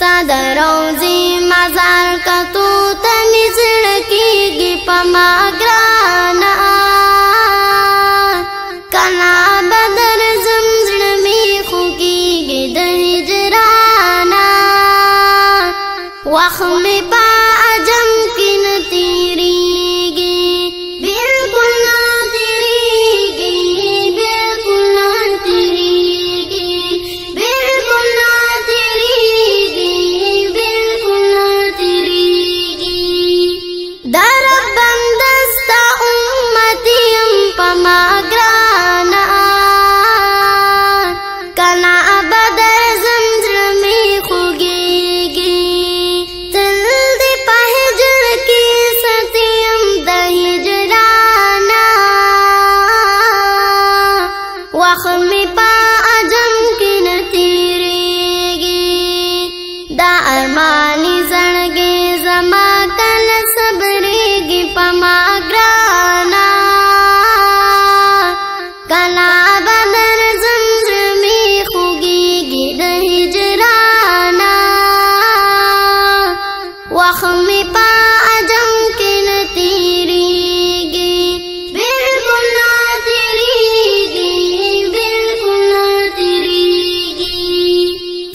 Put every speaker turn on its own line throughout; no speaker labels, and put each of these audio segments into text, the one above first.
ستا د روزي مزار کتو تمی زړکیږي په ما ګرانا کنا بدر زمزړ می خوږیږي د هجرانا وخت می ارمانی زړګي زما کله صبرېږي په ما ګرانا کله بدر زمزر می خوږېږي د هجرانا وخت می په اجم کې نه تیریږي بالکل نه تیریږي بالکل نه تیریږي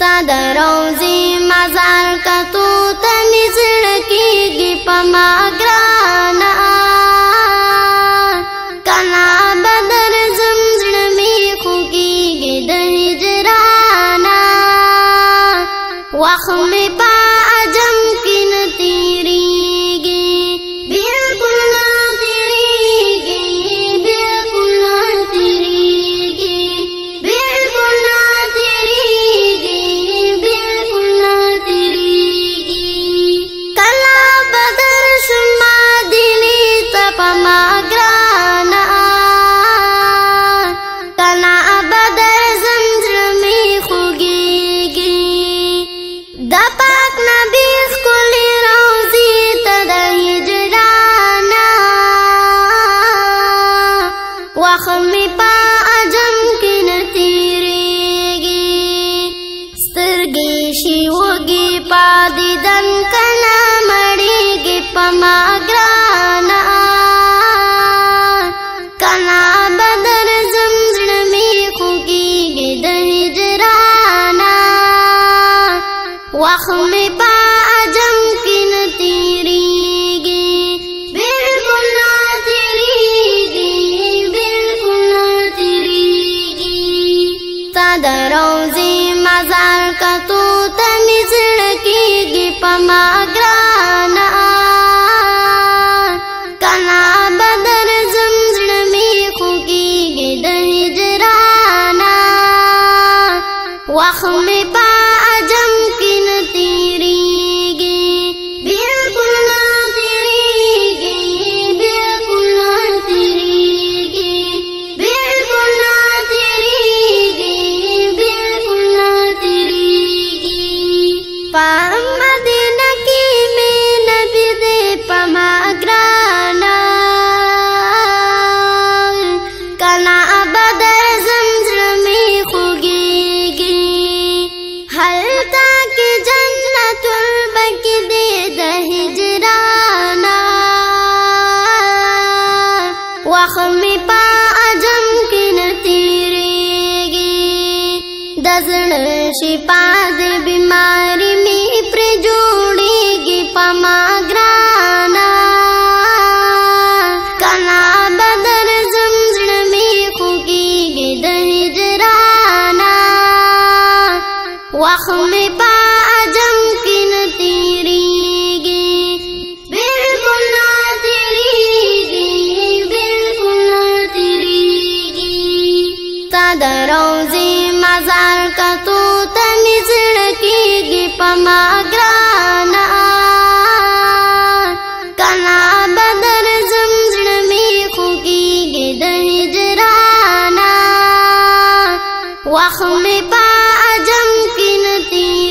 تا د روزي مزار کتو تمی زڑکی گی پما گرانا کنا بدر زمزڑ می خوکی گی دہی جرانا وخم پا عجم کی نتی دیشی وگی پا دیدن کنا مڑی گی پما گرانا کنا بدر زمزن می خوگی گی دہجرانا وخم پا عجم پما گرانا کنا بدر زمزړ می خوږیږي د هجرانا وخت می په اجم کې نتی شپا د بیماری می پر جوړیږي پما ګرانا کنا بدر زمزړ می خوګیږي د هجرانا وخت می پا اجم پټیږي په ما ګرانا کنا بدر زمزړ می خوږیږي د هجرانا وخت می په اجم کې نتی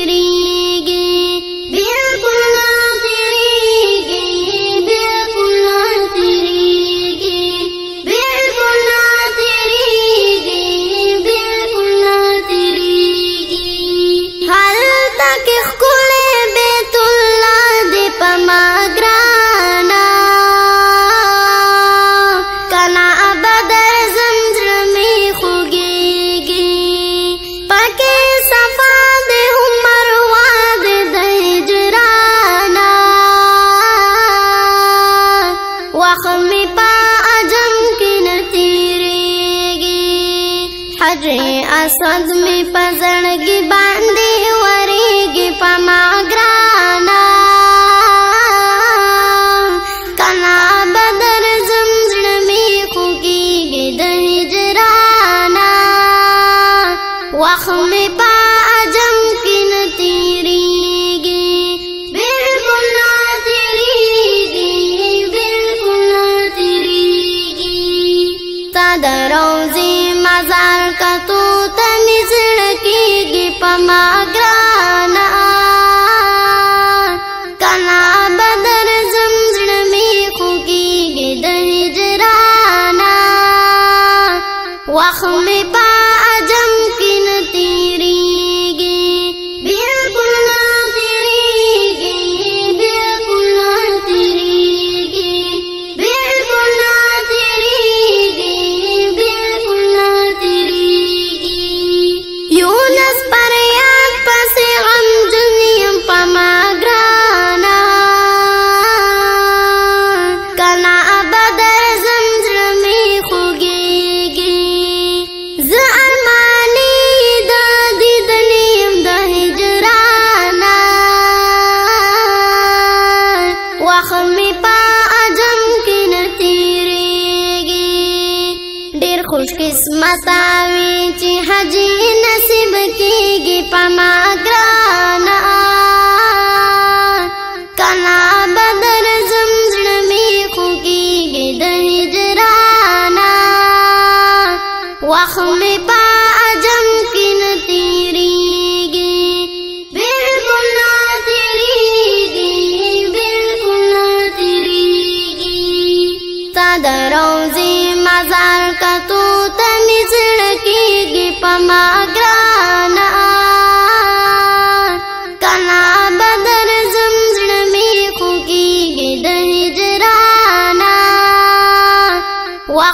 می پزړګي باندې ورېږي پما ګرانا کنا بدر زمزړ می کوګيږي د هجرانا وخت می پا اجم کې نتیر Mama Grande.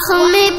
machen mit